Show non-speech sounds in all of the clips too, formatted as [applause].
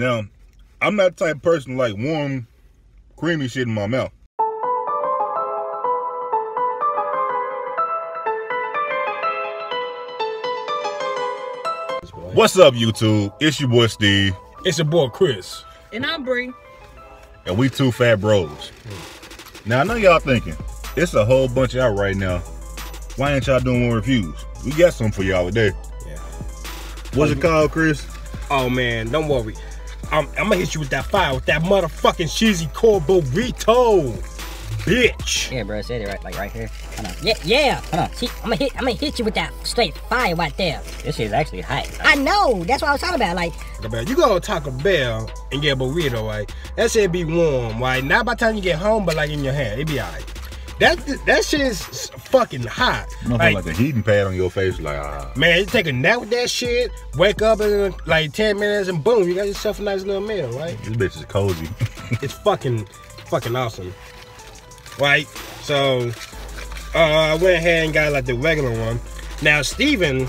Now, I'm not the type of person like warm, creamy shit in my mouth. What's up, YouTube? It's your boy Steve, It's your boy Chris. And I'm Bree. and we two fat bros. Now, I know y'all thinking, it's a whole bunch out right now. Why ain't y'all doing more reviews? We got some for y'all today. Yeah. What's it called, Chris? Oh man, don't worry. I'm, I'm gonna hit you with that fire with that motherfucking cheesy core burrito, bitch. Yeah, bro, say it right, like right here. Hold on. Yeah, yeah. Hold on. See, I'm gonna hit, I'm gonna hit you with that straight fire right there. This shit is actually hot. I know. That's what I was talking about. Like, Taco Bell. You go to Taco Bell and get a burrito, right? That shit be warm, right? Not by the time you get home, but like in your hand, it be alright. That that shit is fucking hot. Like, like a heating pad on your face, like ah. man, you take a nap with that shit, wake up in like 10 minutes, and boom, you got yourself a nice little meal, right? This bitch is cozy. [laughs] it's fucking fucking awesome. Right? So uh, I went ahead and got like the regular one. Now Steven,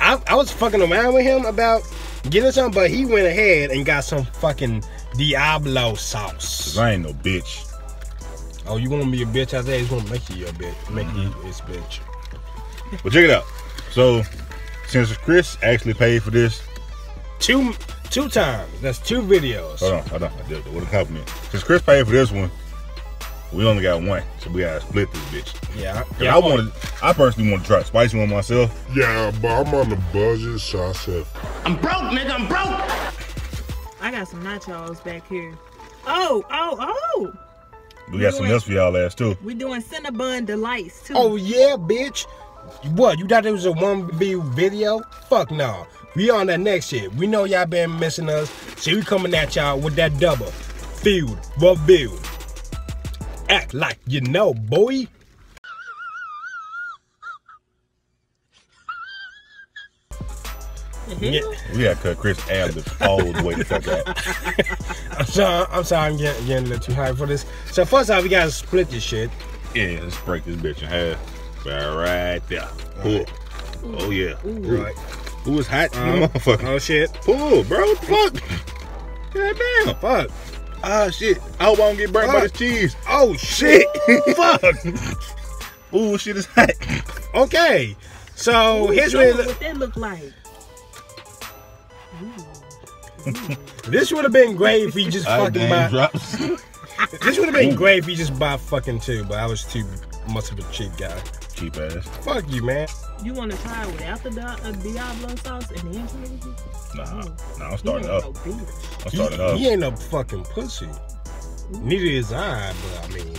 I, I was fucking around with him about getting some, but he went ahead and got some fucking Diablo sauce. I ain't no bitch. Oh, you want to be a bitch out there? He's gonna make you your bitch. Make you mm-hmm. his bitch. But check it out. So, since Chris actually paid for this, Two two times. That's two videos. hold on, hold on, I did it with a compliment. Since Chris paid for this one, we only got one, so we gotta split this bitch. Yeah. yeah I wanted, I personally want to try the spicy one myself. Yeah, but I'm on the budget, so I said, I'm broke, nigga. I'm broke. I got some nachos back here. Oh, oh, oh. We got some else for y'all ass too. We doing Cinnabon Delights too. Oh yeah, bitch. What? You thought it was a one view video? Fuck no. We on that next shit. We know y'all been missing us, so we coming at y'all with that double field review. Act like you know, boy. Yeah. hell? We gotta cut Chris ad libs all the way the fuck out. I'm sorry. I'm sorry. I'm getting, getting a little too high for this. So first off, we gotta split this shit. Yeah, let's break this bitch in half. Right, right there. Pull. Oh yeah. Ooh. Right. Ooh, it's hot Um, [laughs] motherfucker. Oh shit. Pull, bro. What the fuck? God damn. Fuck. Ah, shit. I hope I don't get burnt by Fuck. this cheese. Oh shit. [laughs] Fuck. Ooh, shit is hot. Okay. So Ooh, here's what it look- what that look like. [laughs] this would have been great if he just fucking name buy. drops. This would have been great if he just bought fucking two, but I was too much of a cheap guy. Cheap ass. Fuck you, man. You want to try without the Di- uh, Diablo sauce and then put in? Nah, Oh. nah, I'm starting ain't up. no. I'm He, up. he ain't no fucking pussy. Neither is I, but I mean,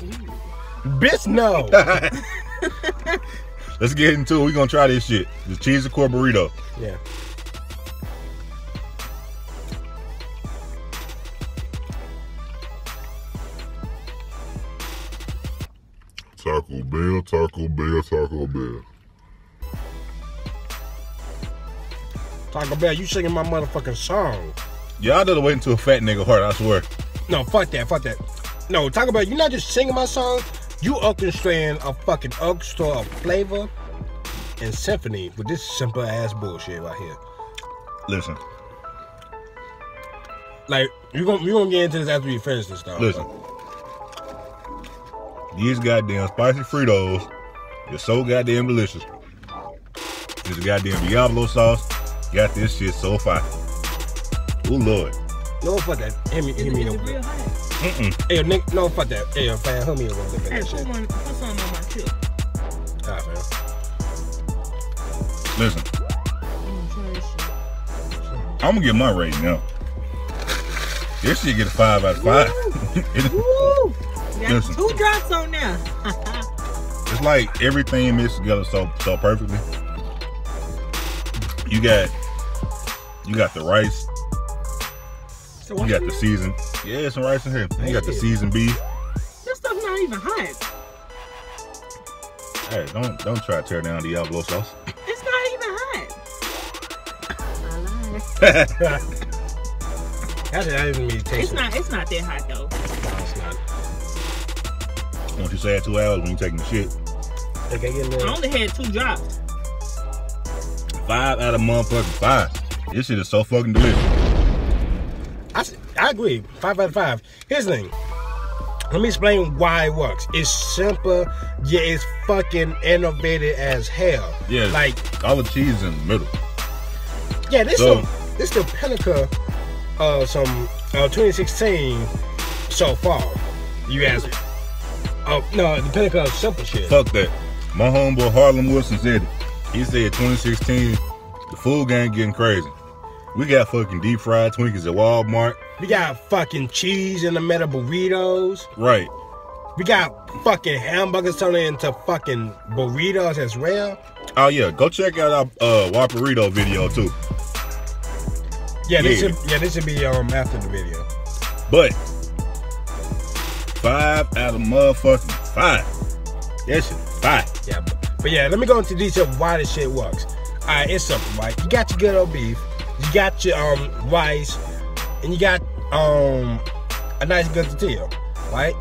bitch, no. [laughs] Let's get into it. we gonna try this shit. The cheese and core burrito. yeah. Taco Bell, Taco Bell, Taco Bell. Taco Bell, you singing my motherfucking song. Y'all done wait until a fat nigga heart, I swear. No, fuck that, fuck that. No, Taco Bell, you're not just singing my song. You orchestrating a fucking orchestra of flavor and symphony with this simple ass bullshit right here. Listen, Like, you're gonna, you're gonna get into this after we finish this stuff. listen. These goddamn spicy Fritos is so goddamn delicious. This goddamn Diablo sauce got this shit so fire. Oh lord. No, fuck that. Hit me, Is, hit me is no it real hot? Mm-mm. Hey, Nick, no, fuck that. Hey, fan, hit me a little bit of Hey, put one, put some on my tip. Alright, man. Listen, Mm, try this shit. I'm gonna get my rating now. This shit get a five out of five. [laughs] Woo! Got Listen. two drops on there. [laughs] it's like everything mixed together so so perfectly. You got you got the rice, So you got the season. Yeah, some rice in here. You got the seasoned beef. This stuff's not even hot. Hey, don't don't try to tear down the Diablo sauce. It's not even hot. [laughs] I lied. That's not even me tasting. It's not. It's not that hot though. No, it's not. Once you say two hours when you taking the shit, Okay, get a I little. only had two drops. five out of motherfucking five. This shit is so fucking delicious. I agree. Five out of five. Here's the thing. Let me explain why it works. It's simple, yeah, it's fucking innovative as hell. Yeah, Like, all the cheese in the middle. yeah, this So- some this the pinnacle of some uh, 2016 so far. You ask me. Oh no, the pinnacle of simple shit. Fuck that. My homeboy Harlem Wilson said it. He said 2016, the food game getting crazy. We got fucking deep fried Twinkies at Walmart. We got fucking cheese in the middle burritos. Right. We got fucking hamburgers turning into fucking burritos as well. Oh yeah, go check out our uh Whopperito video too. Yeah, this Yeah. should yeah this should be um after the video. But five out of motherfucking five. That shit five. Yeah, but, yeah, let me go into detail why this shit works. All right, it's something, right? You got your good old beef, you got your um rice, and you got um a nice good tortilla, right?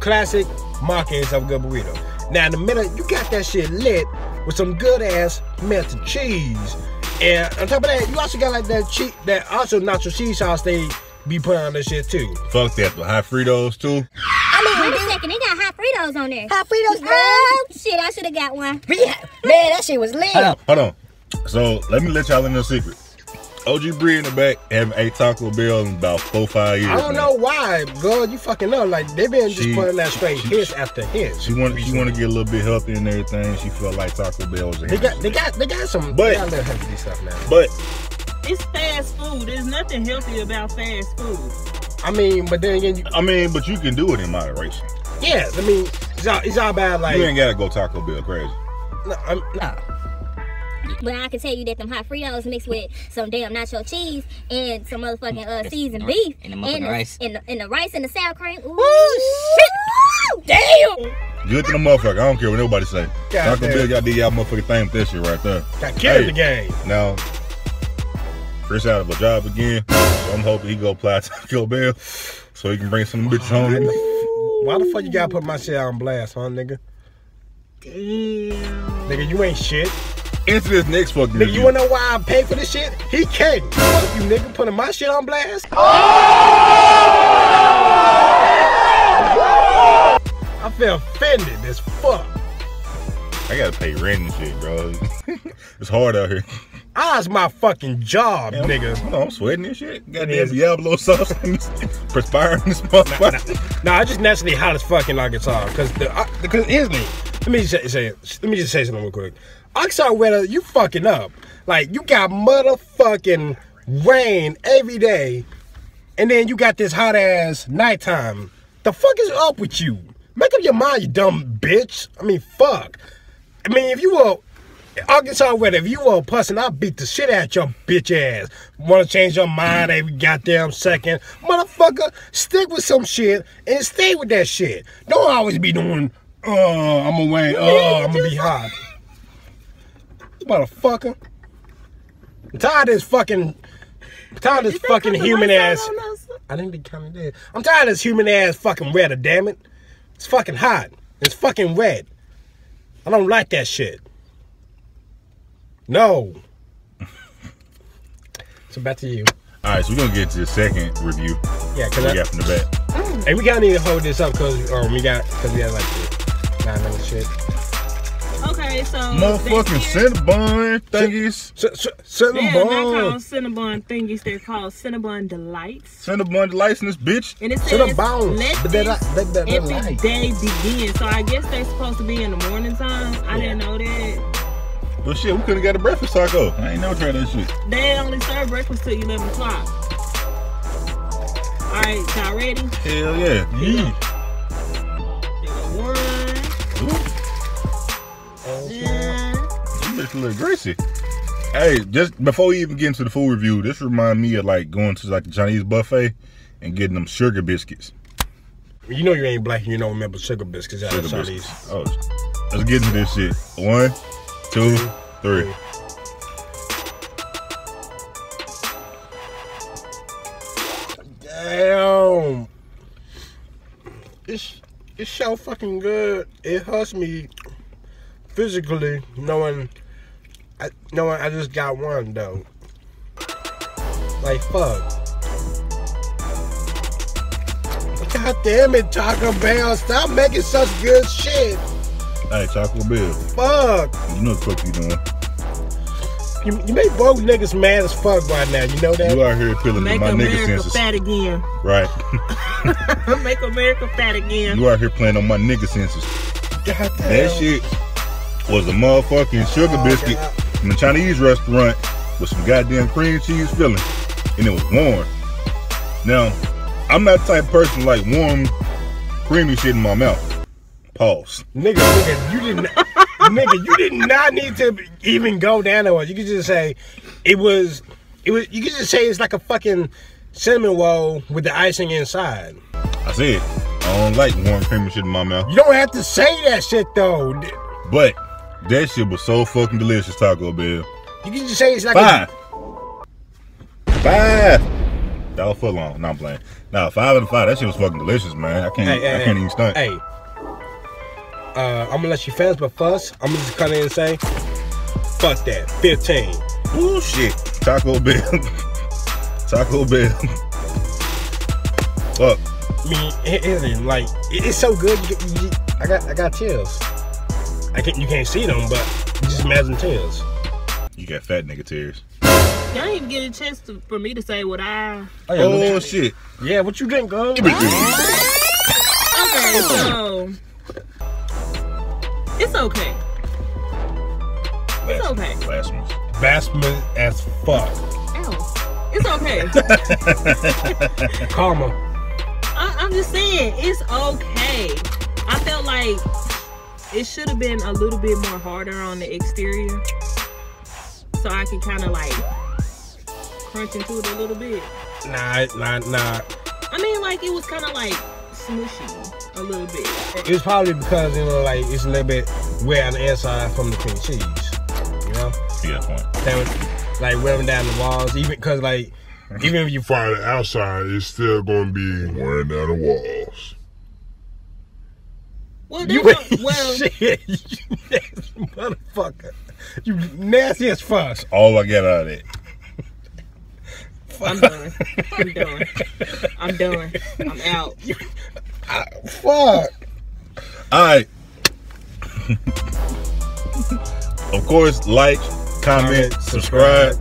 Classic markings of a good burrito. Now in the middle, you got that shit lit with some good ass melted cheese, and on top of that, you also got like that cheese, that also nacho cheese sauce they be putting on this shit too. Fuck that. The hot Fritos too. I mean, wait a second, they got hot Fritos on there. Hot Fritos, oh, man. Oh shit, I should have got one. Yeah, man, that shit was lit. Hold on. Hold on. So let me let y'all in a secret. OG Bree in the back haven't ate Taco Bell in about four, five years. I don't now. know why, girl. You fucking know. Like they've been just putting that straight she- hits after hits. She want she want to get a little bit healthy and everything. She felt like Taco Bell was a They got, they got, they got some. But- they got a little healthy stuff now. But It's fast food. There's nothing healthy about fast food. I mean, but then again, you, I mean, but you can do it in moderation. yeah. I mean, it's all, it's all about like. you ain't gotta go Taco Bell crazy. no, I'm, No. But I can tell you that them hot Fritos mixed with some damn nacho cheese and some motherfucking uh, seasoned and the- beef and the motherfucking rice. and the, and the rice and the sour cream. Ooh, shit. Damn. Good to the motherfucker. I don't care what nobody say. God Taco damn. Bell got the y'all motherfucking thing with that shit right there. got killed Hey. the game. Now, Chris out of a job again. So I'm hoping he go apply to Taco Bell so he can bring some bitches home. to. Why the [laughs] fuck you gotta put my shit on blast, huh, nigga? Damn. Nigga, you ain't shit. Into this next fucking Nigga, review. you wanna know why I pay for this shit? He can't. Fuck you, nigga, putting my shit on blast. Oh! I feel offended as fuck. I gotta pay rent and shit, bro. [laughs] it's hard out here. Ours my fucking job, nigga. Hold on, I'm sweating this shit. It Goddamn is. Diablo sauce this, [laughs] perspiring this motherfucker. No, I just naturally hot as fucking Arkansas. Cause the uh, because here's me. Let me just say, let me just say something real quick. Arkansas weather, you fucking up. Like you got motherfucking rain every day, and then you got this hot ass nighttime. The fuck is up with you? Make up your mind, you dumb bitch. I mean, fuck. I mean, if you were Arkansas weather, if you were a person, I'd beat the shit out your bitch ass. Wanna change your mind every goddamn second. Motherfucker, stick with some shit and stay with that shit. Don't always be doing, uh, oh, I'm wait, oh, uh, I'm gonna be hot. Motherfucker. I'm tired of this fucking, I'm tired of this fucking human ass. out on us? I think they kinda did. I'm tired of this human ass fucking weather, damn it. It's fucking hot. It's fucking red. I don't like that shit. No. [laughs] so back to you. All right, so we're gonna get to the second review Yeah, cause we I, got from the back. hey, we gotta need to hold this up cause um, we got cause we had like nine minute shit. Okay, so Motherfucking Cinnabon thingies. S- s- Cinnamon They're not called Cinnabon thingies. They're called Cinnabon delights. Cinnabon delights in this bitch. And it Cinnabon. says, let But they're this not- they're- they're every light. day begin. So I guess they're supposed to be in the morning time. I didn't know that. Well, shit, we could have got a breakfast taco. I ain't never tried that shit. They only serve breakfast till 11 o'clock. All right, y'all ready? Hell yeah. Yeah. There go one. Ooh, Yeah. this bitch look greasy. Hey, just before we even get into the food review, this remind me of like going to like the Chinese buffet and getting them sugar biscuits. You know you ain't black and you don't remember sugar biscuits out Sugar of Chinese. biscuits. Oh, let's get into this shit. One, two, three. Damn. It's it's so fucking good. It hurts me physically knowing I knowing I just got one though. Like fuck. God damn it, Taco Bell. Stop making such good shit. Hey, Taco Bell, Fuck. you know what the fuck you doing? You, you make broke niggas mad as fuck right now. You know that? You out here appealing to Make my nigga America senses, fat again. right? [laughs] Make America fat again. you out here playing on my nigga senses. God damn. That shit was a motherfucking sugar Oh, biscuit God. from a Chinese restaurant with some goddamn cream cheese filling, and it was warm. Now, I'm not the type of person like warm, creamy shit in my mouth. Pause. Nigga, nigga, you didn't, [laughs] nigga, you did not need to even go down there. You could just say it was, it was. You could just say it's like a fucking cinnamon roll with the icing inside. I said I don't like warm, creamy shit in my mouth, You don't have to say that shit though. but that shit was so fucking delicious, Taco Bell. You can just say it's like Five. Five. That was for long. No, I'm playing. Nah, five out of five. That shit was fucking delicious, man. I can't. A, hey, I hey, can't even stunt. Hey, uh, I'm gonna let you finish, but first, I'm gonna just cut in and say, fuck that. 15. Bullshit. Taco Bell. [laughs] Taco Bell. Fuck. I mean, it isn't like it- it's so good. You, you, you- I got I got tears. I can't you can't see them, but just imagine tears. You got fat nigga tears. Y'all didn't even get a chance to, for me to say what I. Oh, yeah, Oh look- shit. yeah, what you drink, girl? Okay, so it's okay. It's okay. Blasphemous. Bashment as fuck. Ow. It's okay. [laughs] Karma. I, I'm just saying, it's okay. I felt like it should have been a little bit more harder on the exterior, so I could kind of like crunch into it a little bit. Nah, nah, nah. I mean, like it was kind of like smushy a little bit. It's probably because you know, like it's a little bit wet on the inside from the cream cheese. You know, Yeah, point. Down- like wearing down the walls. Even because like even if you Find it outside, it's still gonna be wearing down the walls. Well, you there's [laughs] ain't well, shit, you nasty motherfucker. You nasty as fuck. All I got out of it. I'm done. I'm done. I'm done. I'm out. [laughs] Fuck. All right. [laughs] of course, like, comment, subscribe.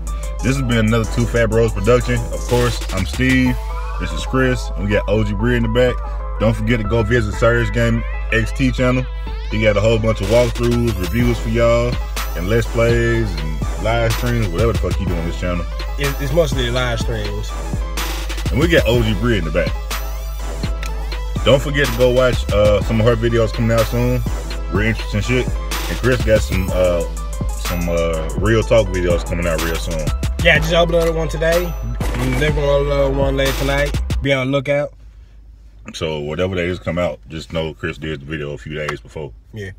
This has been another Two Fat Bros production. Of course, I'm Steve. This is Chris. We got OG Bree in the back. Don't forget to go visit Surge Game XT channel. He got a whole bunch of walkthroughs, reviews for y'all, and let's plays and live streams, whatever the fuck you do on this channel. It's mostly live streams. And we got OG Bree in the back. Don't forget to go watch uh, some of her videos coming out soon. Real interesting shit. And Chris got some uh, some uh, real talk videos coming out real soon. Yeah, just uploaded one today. They're gonna upload one later tonight. Be on the lookout. So whatever that is come out, just know Chris did the video a few days before. Yeah.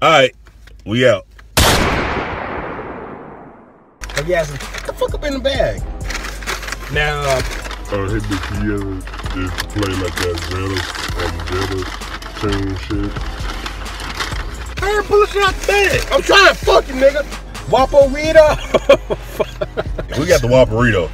All right, we out. So get the fuck up in the bag. Now, uh, Uh, hit the just play like that Zelda and Zelda tune shit. I ain't bullshit out the bag. I'm trying to fuck you, nigga. Whopperito. [laughs] We got the Whopperito.